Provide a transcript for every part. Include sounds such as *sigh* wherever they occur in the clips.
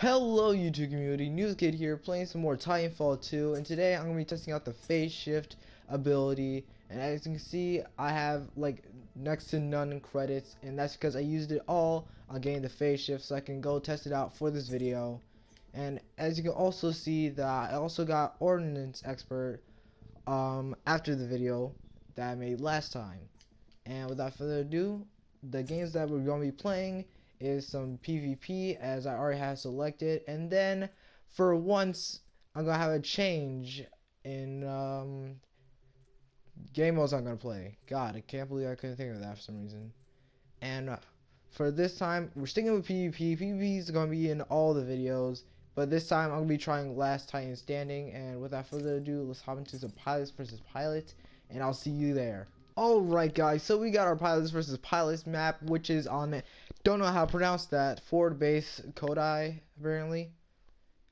Hello YouTube community, News Kid here, playing some more Titanfall 2, and today I'm going to be testing out the phase shift ability, and as you can see, I have like next to none credits, and that's because I used it all on getting the phase shift, so I can go test it out for this video, and as you can also see that I also got Ordnance Expert um, after the video that I made last time, and without further ado, the games that we're going to be playing is some PvP as I already have selected. And then for once I'm gonna have a change in um, game modes I'm gonna play. God I can't believe I couldn't think of that for some reason. And uh, for this time we're sticking with PvP PvP is gonna be in all the videos. But this time I'm gonna be trying last Titan standing. And without further ado let's hop into some pilots versus pilots. And I'll see you there. Alright guys, so we got our pilots versus pilots map, which is on, don't know how to pronounce that, forward base Kodai, apparently.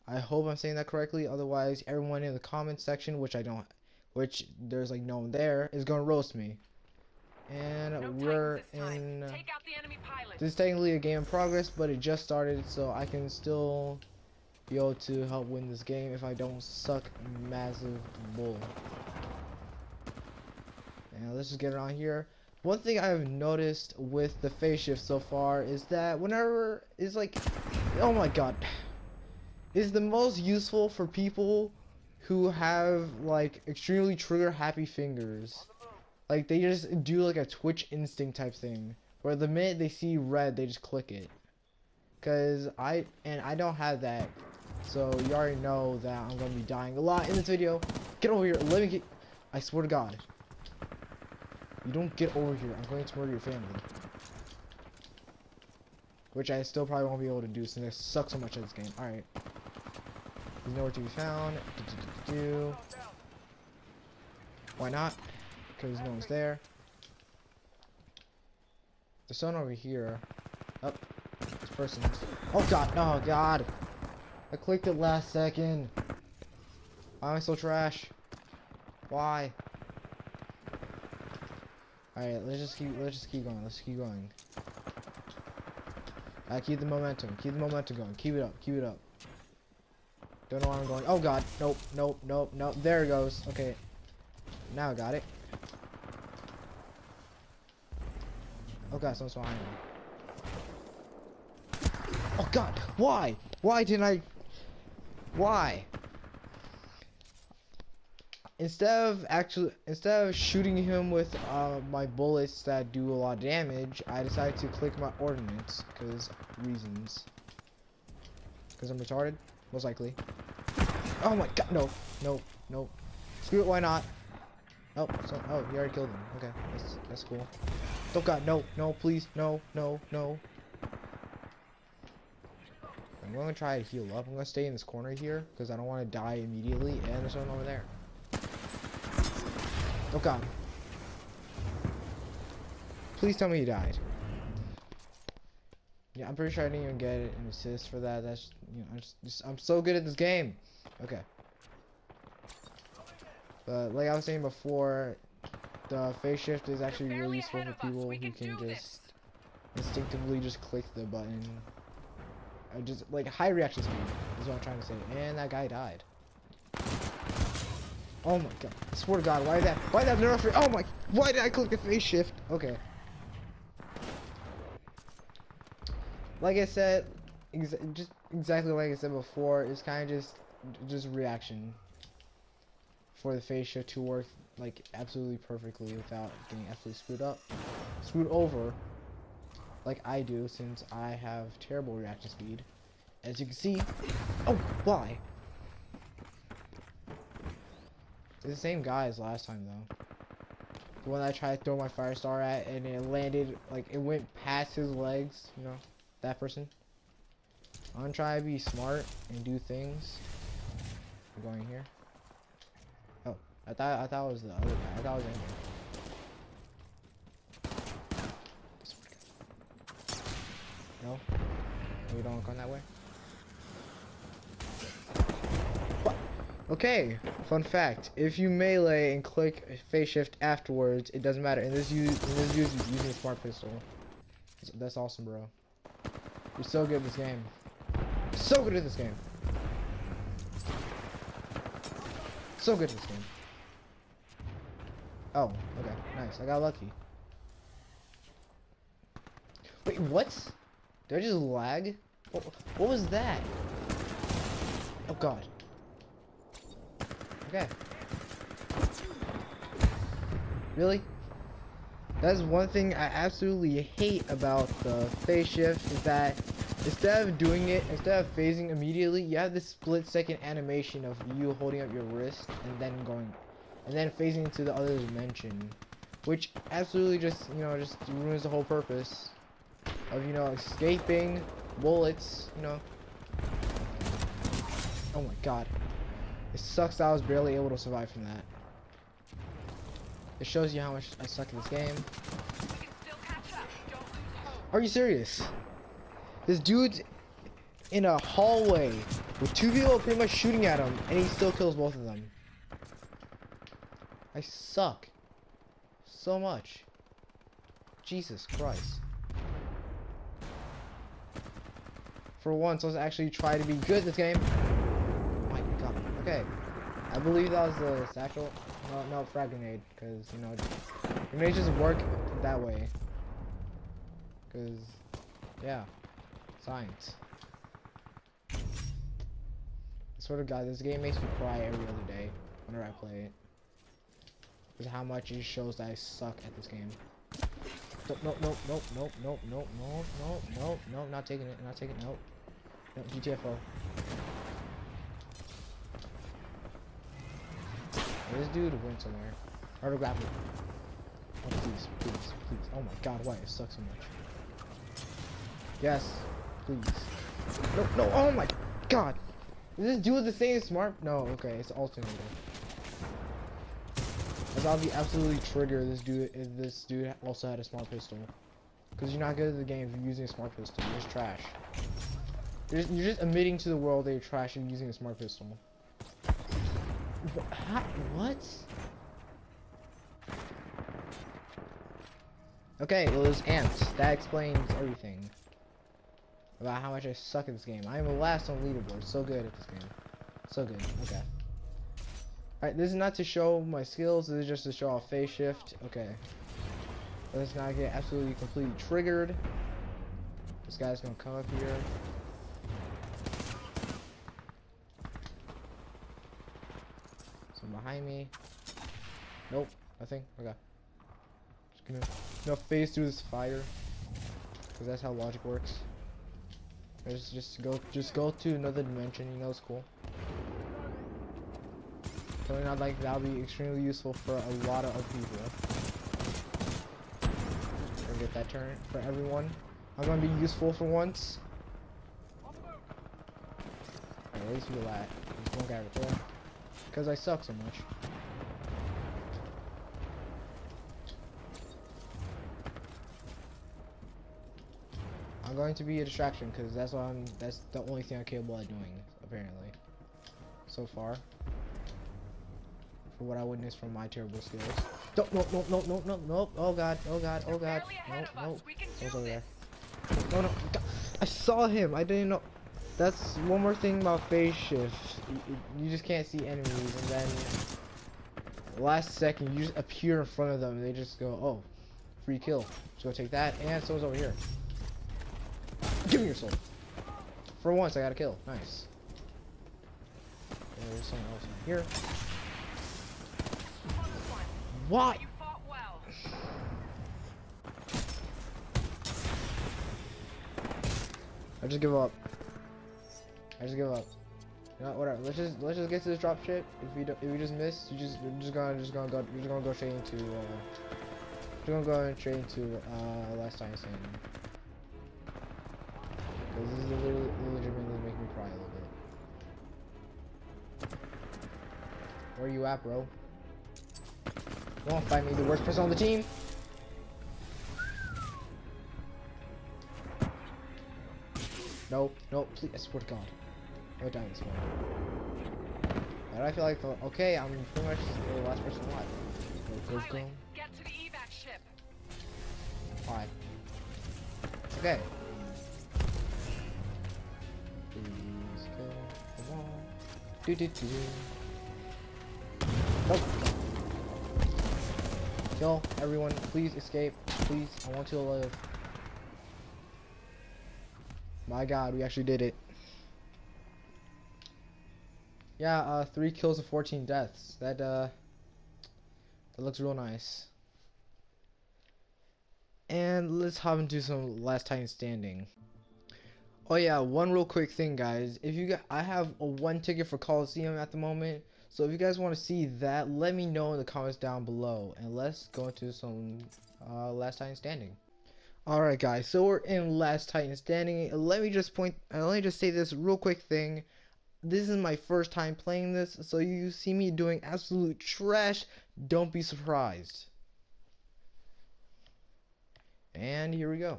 I hope I'm saying that correctly, otherwise everyone in the comments section, which I don't, which there's like no one there, is gonna roast me. And No we're in, uh, Take out the enemy pilot. this is technically a game in progress, but it just started, so I can still be able to help win this game if I don't suck massive bull. And let's just get around here. One thing I've noticed with the phase shift so far is that whenever is like, oh my god, is the most useful for people who have like extremely trigger happy fingers. Like they just do like a Twitch instinct type thing, where the minute they see red, they just click it. Cause I and I don't have that, so you already know that I'm gonna be dying a lot in this video. Get over here, let me get. I swear to God. You don't get over here. I'm going to murder your family. Which I still probably won't be able to do since I suck so much at this game. Alright. He's nowhere to be found. Do, do, do. Why not? Because no one's there. There's someone over here. Up. Oh, this person. Oh god. Oh god. I clicked it last second. Why am I so trash? Why? Alright, let's just keep let's just keep going. Let's keep going. I keep the momentum. Keep the momentum going. Keep it up. Keep it up. Don't know where I'm going. Oh god. Nope. Nope. Nope. Nope. There it goes. Okay. Now I got it. Oh god, someone's behind me. Oh god. Why? Why didn't I? Why? Instead of actually instead of shooting him with uh, my bullets that do a lot of damage, I decided to click my ordnance because reasons. Because I'm retarded, most likely. Oh my god, no, no, no. Screw it, why not? Oh, so, oh, you already killed him. Okay, that's that's cool. Oh god, no, no, please, no, no, no. I'm gonna try to heal up. I'm gonna stay in this corner here because I don't want to die immediately. And there's someone over there. Oh god. Please tell me he died. Yeah, I'm pretty sure I didn't even get an assist for that. That's you know, I'm just, just I'm so good at this game. Okay. But like I was saying before, the phase shift is actually really useful for people who can just instinctively just click the button. I just like high reaction speed is what I'm trying to say. And that guy died. Oh my god. I swear to god, why that why that nerf oh my why did I click the phase shift? Okay. Like I said, ex just exactly like I said before, it's kind of just just reaction for the phase shift to work like absolutely perfectly without getting absolutely screwed up. Screwed over like I do since I have terrible reaction speed. As you can see, oh, why? It's the same guy as last time though. The one I tried to throw my Firestar at and it landed like it went past his legs, you know, that person. I'm gonna try to be smart and do things. We're going here. Oh, I thought I thought it was the other guy. I thought it was in here. No? We don't go that way? What? Okay, fun fact. If you melee and click phase shift afterwards, it doesn't matter. And this use this use is using a smart pistol. That's awesome, bro. You're so good at this game. So good at this game. So good at this game. Oh, okay, nice. I got lucky. Wait, what? Did I just lag? What was that? Oh god. Okay. Really? That's one thing I absolutely hate about the phase shift is that instead of doing it, instead of phasing immediately, you have this split second animation of you holding up your wrist and then going, and then phasing into the other dimension, which absolutely just, you know, just ruins the whole purpose of, you know, escaping bullets, you know. Oh my god. It sucks I was barely able to survive from that. It shows you how much I suck at this game. Are you serious? This dude's in a hallway with two people pretty much shooting at him, and he still kills both of them. I suck. So much. Jesus Christ. For once, let's actually try to be good this game. Oh. Okay. I believe that was the satchel. No, no, frag grenade, because, you know, grenades just work that way. Because, yeah, science. I swear to God, this game makes me cry every other day whenever I play it. Because how much it shows that I suck at this game. Nope, nope, nope, nope, nope, nope, nope, nope, nope, nope, nope, not taking it, not taking it, nope. Nope, GTFO. This dude went somewhere. Or to grapple. Oh, please, please, please. Oh my god, why it sucks so much. Yes, please. No, no, oh my god. Is this dude the same smart? No, okay, it's alternator. As I'll be absolutely trigger this dude if this dude also had a smart pistol. Because you're not good at the game if you're using a smart pistol. You're just trash. You're just, you're just admitting to the world that you're trash and using a smart pistol. What? Okay, well there's ants. That explains everything. About how much I suck at this game. I am the last on leaderboard. So good at this game. So good. Okay. Alright, this is not to show my skills. This is just to show off phase shift. Okay. Let's not get absolutely completely triggered. This guy's gonna come up here. Behind me. Nope, nothing. Okay. Just gonna, gonna phase through this fire. Cause that's how logic works. Just, just go, just go to another dimension. You know, it's cool. Totally not like that'll be extremely useful for a lot of people. Gonna get that turn for everyone. I'm gonna be useful for once. Right, at least you that. There's one guy right there. Because I suck so much. I'm going to be a distraction because that's what I'm that's the only thing I'm capable of doing, apparently. So far. For what I witnessed from my terrible skills. Don't no no no no no no oh god, oh god, oh god. No, no. What's over there? No no I saw him, I didn't know that's one more thing about phase shift. You, you, just can't see enemies, and then last second you just appear in front of them, and they just go, "Oh, free kill." Just go take that, and someone's over here. Give me your soul. For once, I got a kill. Nice. There's someone else in here. What? I just give up. I just give up. You know, whatever. Let's just let's just get to this drop ship. If we don't, if we just miss, you just you're just gonna just gonna go you're just gonna go straight into uh, you're gonna go straight into uh last time saying. Cause this is literally legitimately making me cry a little bit. Where you at, bro? Don't fight me, the worst person on the team. No, no, please, I swear to God. No dying this. And I feel like, oh, okay, I'm pretty much the last person alive. Go, go, go. Get to the evac ship. Why? Okay. Do do do. Nope. Kill everyone. Please escape. Please. I want to live. My god, we actually did it. Yeah, uh, three kills and 14 deaths. That, uh, that looks real nice. And let's hop into some last Titan standing. Oh yeah, one real quick thing, guys. If you got, I have a one ticket for Coliseum at the moment. So if you guys want to see that, let me know in the comments down below. And let's go into some uh, last Titan standing. Alright guys, so we're in Last Titan Standing. Let me just point, let me just say this real quick thing. This is my first time playing this, so you see me doing absolute trash, don't be surprised. And here we go.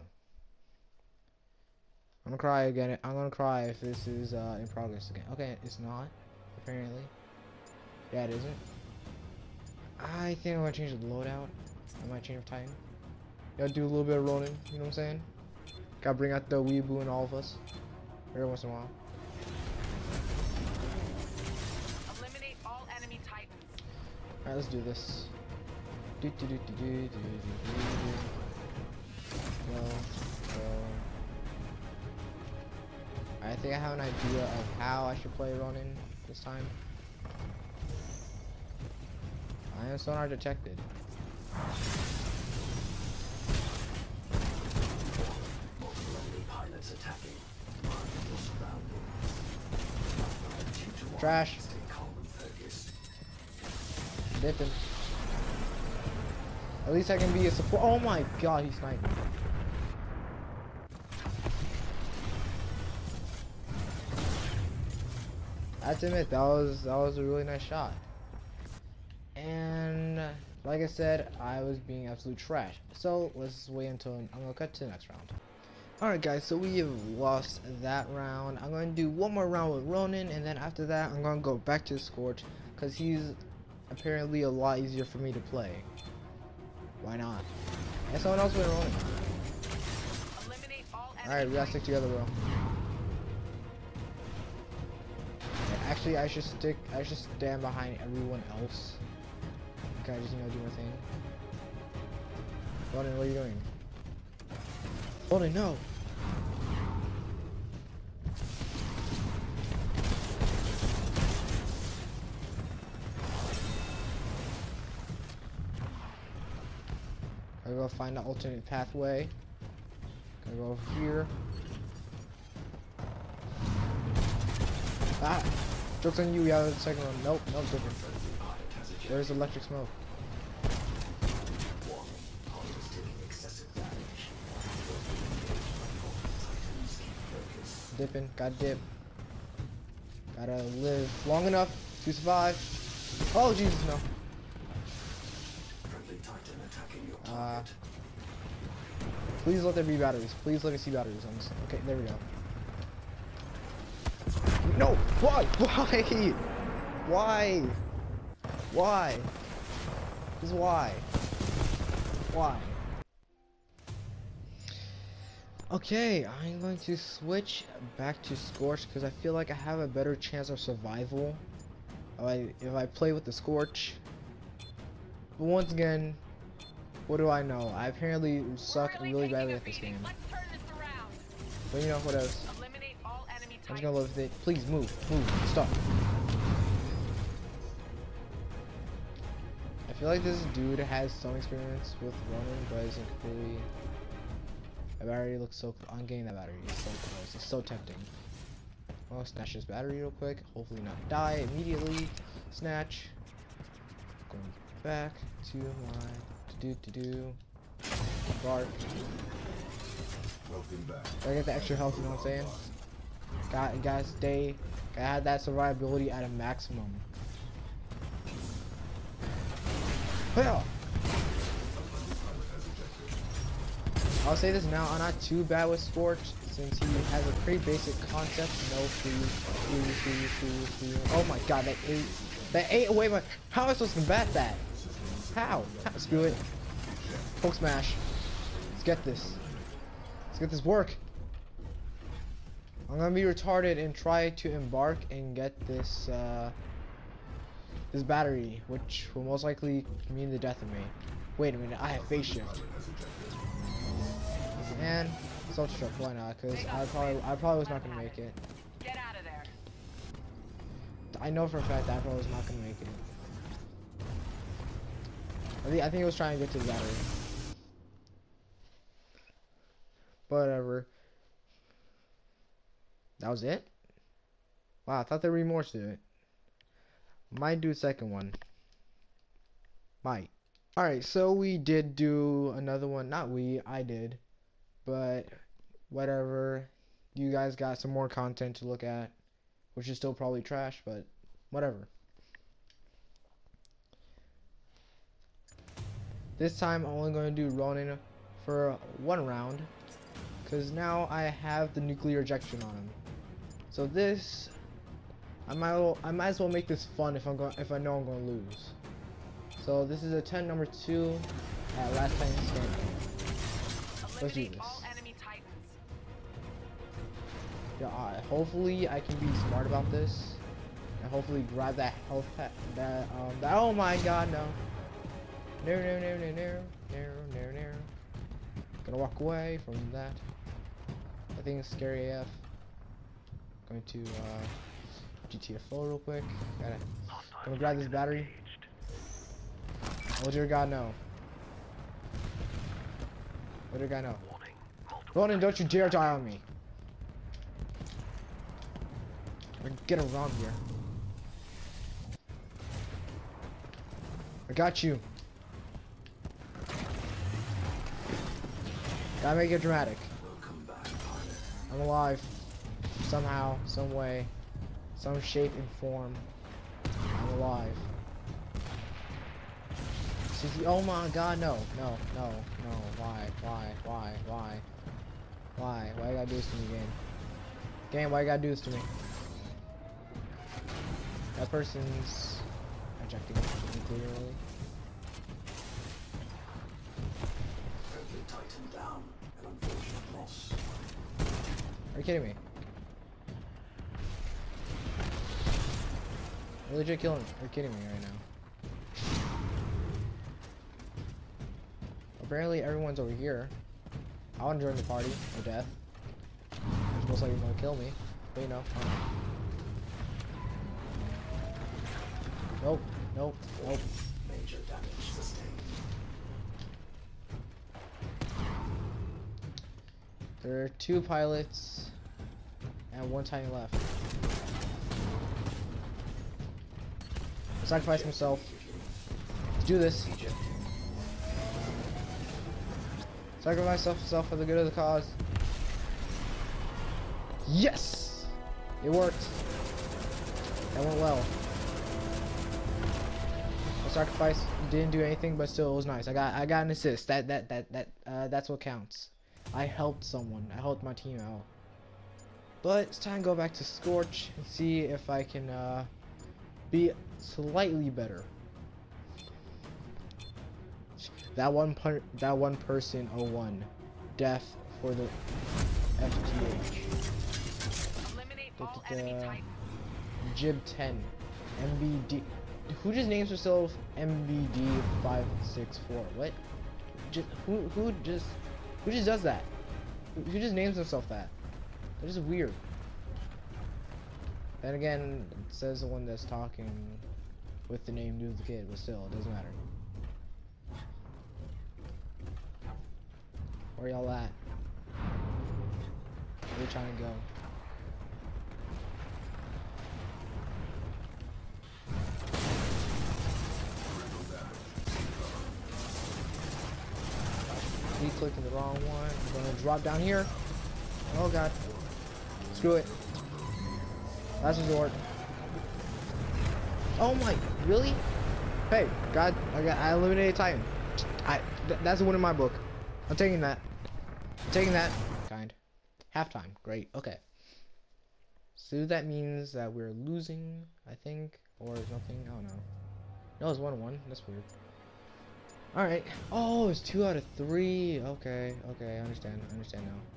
I'm gonna cry again. I'm gonna cry if this is uh, in progress again. Okay, it's not, apparently. Yeah, it isn't. I think I'm gonna change the loadout. I might change of Titan. Gotta do a little bit of rolling, you know what I'm saying? Gotta bring out the weeaboo in all of us. Every once in a while. Alright, let's do this. Do do do do do do do do. Go, go. I think I have an idea of how I should play Ronin this time. I am sonar detected. Trash. At least I can be a support. Oh my god, he's sniping. I have to admit, that was that was a really nice shot. And like I said, I was being absolute trash. So let's wait until I'm gonna cut to the next round. Alright guys, so we have lost that round. I'm to do one more round with Ronin, and then after that, I'm to go back to Scorch, because he's apparently a lot easier for me to play. Why not? And someone else. Eliminate all Alright, we gotta stick together, bro. Actually, I should stick, I should stand behind everyone else. Okay, I just, you know, do my thing? Ronin, what are you doing? Ronin, no! I go find the alternate pathway. Gonna go over here. Ah! Joke's on you, yeah, the second one. Nope, nope, different. Where's electric smoke? Dipping, gotta dip. Gotta live long enough to survive. Oh, Jesus, no. Please let there be batteries. Please let me see batteries on. Okay, there we go. No! Why? *laughs* Why? Why? Why? Just why? Why? Okay, I'm going to switch back to Scorch because I feel like I have a better chance of survival if I, if I play with the Scorch. But once again, what do I know? I apparently suck really badly at this game. Let's turn this around. But you know, what else? Eliminate all enemy I'm just gonna live with it. Please move, move, stop. I feel like this dude has some experience with running, but isn't completely. My battery looks so. I'm getting that battery. It's so close. It's so tempting. Well, snatch this battery real quick. Hopefully not die immediately. Snatch. Going back to my do to do. Bark. Welcome back. Gotta get the extra health, you know what I'm saying? Got gotta stay gotta have that survivability at a maximum. Well, I'll say this now, I'm not too bad with Scorch since he has a pretty basic concept. No freeze, freeze, freeze, freeze, freeze. Oh my god, that ate that ate away my how am I supposed to combat that? How? How? Screw it. Poke smash. Let's get this. Let's get this work. I'm gonna be retarded and try to embark and get this uh, this battery, which will most likely mean the death of me. Wait a minute, I have phase shift. And self-destruct, why not? Because I probably I probably was not gonna make it. Get out of there. I know for a fact that I probably was not gonna make it. I think I think it was trying to get to the battery. Whatever. That was it? Wow, I thought there would be more to it. Might do a second one. Might. Alright, so we did do another one. Not we, I did. But, whatever. You guys got some more content to look at. Which is still probably trash, but whatever. This time I'm only going to do Ronin for one round. Because now I have the nuclear ejection on him. So this, I might well, I might as well make this fun if I'm going if I know I'm going to lose. So this is a 10 number two at last Titan standing. Let's do this. Yeah, hopefully I can be smart about this, and hopefully grab that health pack. That um, that oh my god no. No no no no no no no no. Gonna walk away from that. I think it's scary AF. Going to uh, GTFO real quick. Gotta gonna grab this battery. Oh dear God no. Oh dear God no. Ronin, don't you dare die on me. Or get around here. I got you. Gotta make it dramatic. I'm alive. Somehow, some way, some shape and form. I'm alive. Susie, oh my god, no, no, no, no. Why, why, why, why? Why? Why you gotta do this to me, game? Game, why you gotta do this to me? That person's ejecting me clearly. You kidding me? You're legit killing me. You're kidding me right now. Apparently everyone's over here. I want to join the party or death. Which most likely gonna kill me. But you know. Nope. Nope. Nope. Major damage sustained. There are two pilots and one tiny left. Sacrifice myself. Let's do this. Sacrifice myself for the good of the cause. Yes! It worked. That went well. The sacrifice didn't do anything, but still it was nice. I got I got an assist. That that that that uh, that's what counts. I helped someone. I helped my team out. But it's time to go back to Scorch and see if I can uh, be slightly better. That one per that one person 01. Death for the FTH. Eliminate Da, all da, enemy Jib 10. MBD. Who just names herself MBD 564? What? Just, who who just who just does that? Who- Who just names himself that? That is weird. Then again, it says the one that's talking with the name of the kid, but still, it doesn't matter. Where y'all at? Where you trying to go? Me clicking the wrong one. I'm gonna drop down here. Oh god. Screw it. Last resort. Oh my, really? Hey, God, I got, I eliminated Titan. I, th that's a win in my book. I'm taking that. I'm taking that. Kind. Halftime. Great. Okay. So that means that we're losing, I think, or something. I oh, don't know. No, it's one one. That's weird. All right. Oh, it's two out of three. Okay. Okay. I understand. I understand now.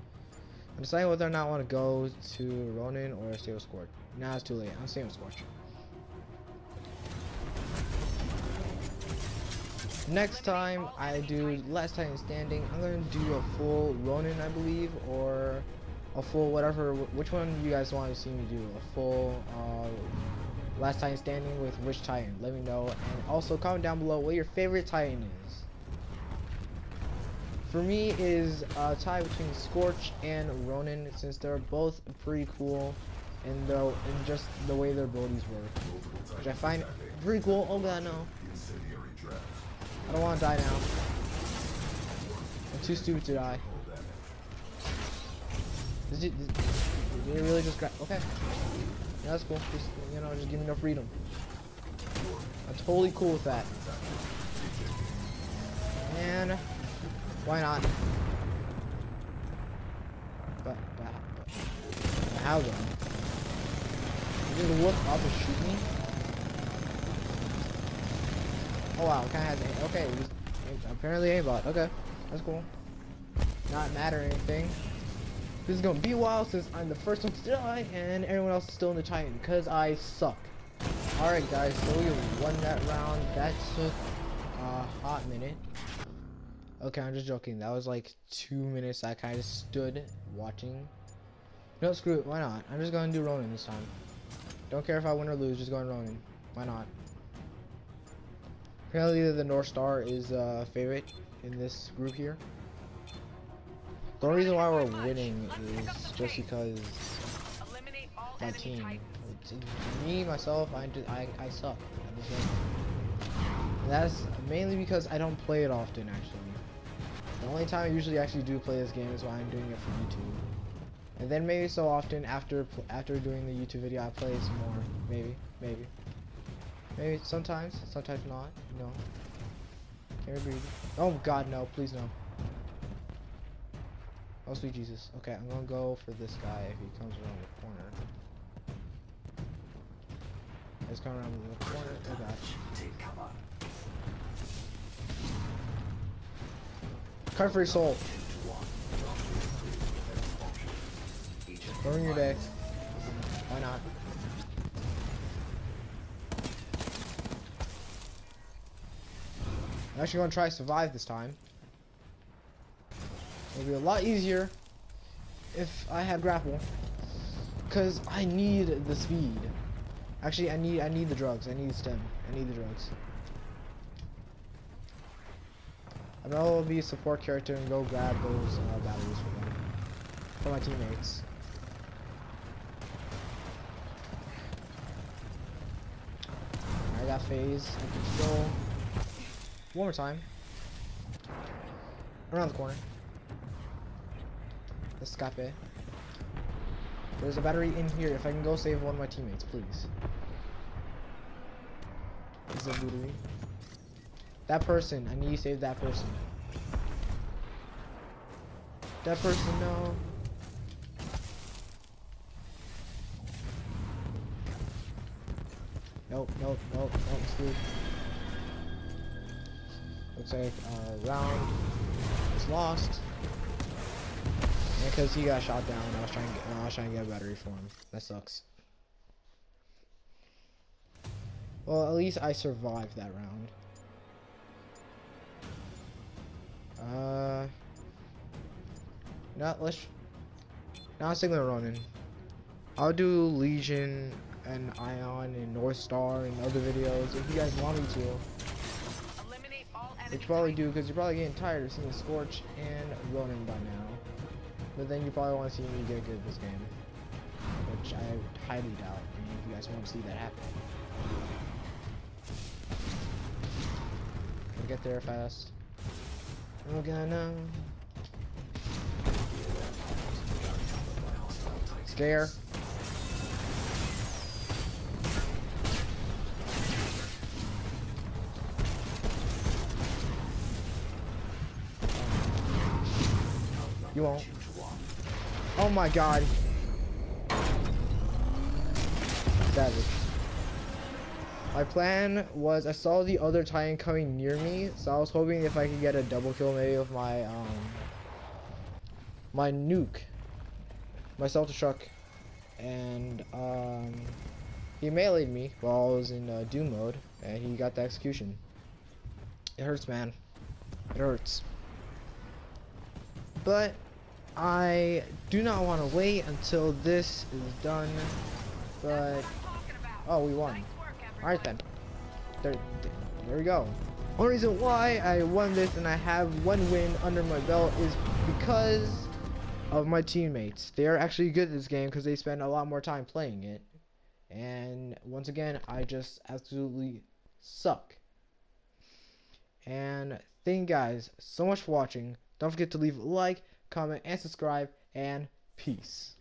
I'm deciding whether or not I want to go to Ronin or stay with Scorch. Nah, it's too late. I'm staying with Scorch. Next time I do Last Titan Standing, I'm gonna do a full Ronin, I believe, or a full whatever. Which one you guys want to see me do? A full uh, Last Titan Standing with which Titan? Let me know, and also comment down below what your favorite Titan is. For me, is a tie between Scorch and Ronin, since they're both pretty cool, and though and just the way their abilities work, which I find pretty cool. Oh god, no. I don't want to die now. I'm too stupid to die. Did did, did you really just grab? Okay. Yeah, that's cool. Just, you know, just give me no freedom. I'm totally cool with that. And why not? But, but, but how though? Just look up and shoot me? Oh wow, kinda has a okay, just, apparently aimbot. Okay, that's cool. Not matter or anything. This is gonna be a while since I'm the first one to die and everyone else is still in the Titan because I suck. Alright guys, so we won that round. That took a hot minute. Okay, I'm just joking. That was like two minutes I kinda stood watching. No, screw it, why not? I'm just gonna do Ronin this time. Don't care if I win or lose, just going Ronin. Why not? Apparently the North Star is uh, favorite in this group here. The only reason why we're winning is just because my team. Me, myself, I, just, I, I suck that's mainly because I don't play it often, actually. The only time I usually actually do play this game is when I'm doing it for YouTube. And then maybe so often after after doing the YouTube video, I play some more. Maybe, maybe. Maybe sometimes, sometimes not. No. Can't breathe. Oh God, no! Please no. Oh sweet Jesus. Okay, I'm gonna go for this guy if he comes around the corner. He's coming around the corner. Oh God. Cut for your soul. Ruin your day. Why not? I'm actually gonna try survive this time. It'll be a lot easier if I had grapple. Cause I need the speed. Actually I need I need the drugs. I need stem. I need the drugs. I'm gonna be a support character and go grab those uh, batteries for them. For my teammates. I got phase and control. One more time. Around the corner. Escape. There's a battery in here. If I can go save one of my teammates, please. Is a battery. That person. I need you to save that person. That person, no. Nope, nope, nope, nope, screwed. Looks like uh, round is lost. Because he got shot down, I was trying to get, I was trying to get a battery for him. That sucks. Well, at least I survived that round. Uh, not let's not Sigma Ronin. I'll do Legion and Ion and North Star and other videos if you guys want me to. Eliminate all enemy Which you probably do because you're probably getting tired of seeing Scorch and Ronin by now. But then you probably want to see me get good at this game. Which I highly doubt. If you guys want to see that happen. I'll get there fast. We're gonna scare. You won't. Oh my god. Savage. My plan was I saw the other Titan coming near me, so I was hoping if I could get a double kill maybe with my um my nuke. myself to truck, and um, he meleeed me while I was in uh, Doom mode, and he got the execution. It hurts, man. It hurts. But I do not want to wait until this is done. But oh, we won. All right then. There, there we go. Only reason why I won this and I have one win under my belt is because of my teammates. They are actually good at this game because they spend a lot more time playing it. And once again, I just absolutely suck. And thank you guys so much for watching. Don't forget to leave a like, comment, and subscribe. And peace.